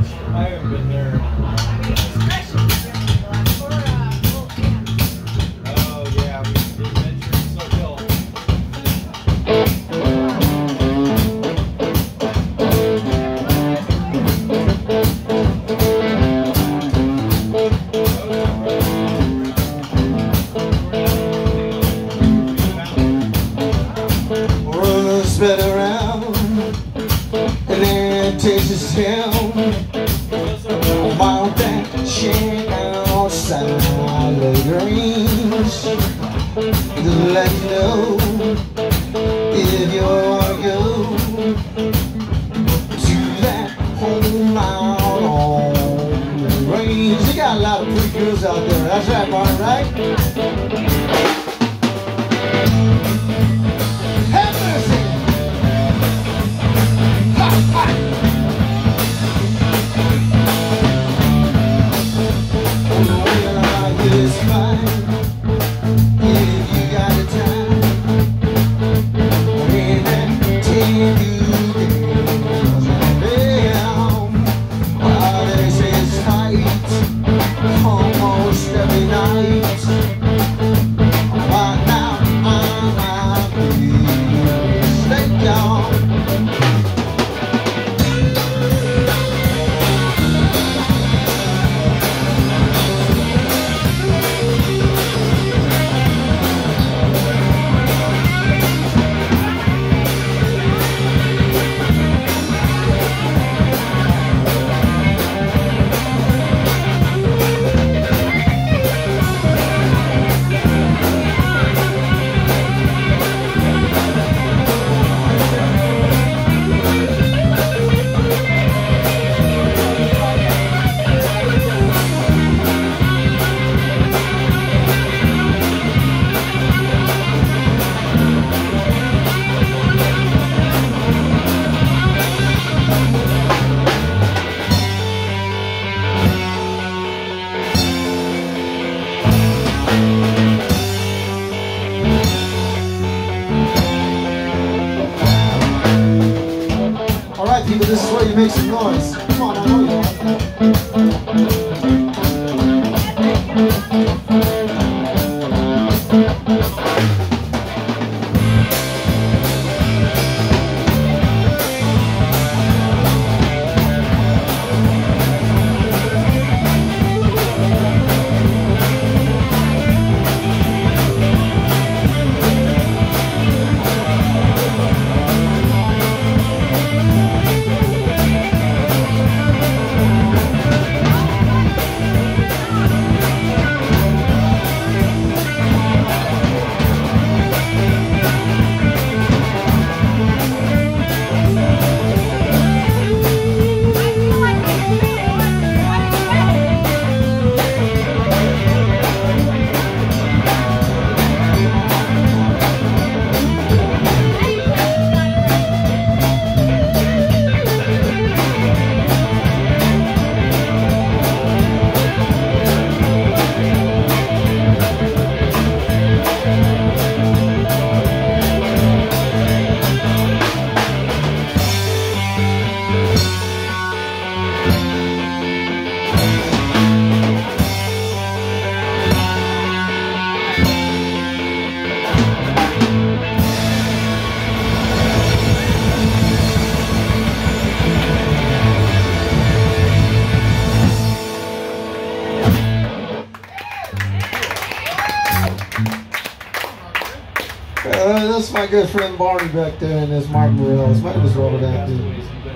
I haven't been there. Let you know if you wanna go to that home out on the range. You got a lot of pretty girls out there. That's right, Martin, right? People, this is where you make some noise. That's my good friend Barney back there, and there's Mark Morales. My name is Robert Acton.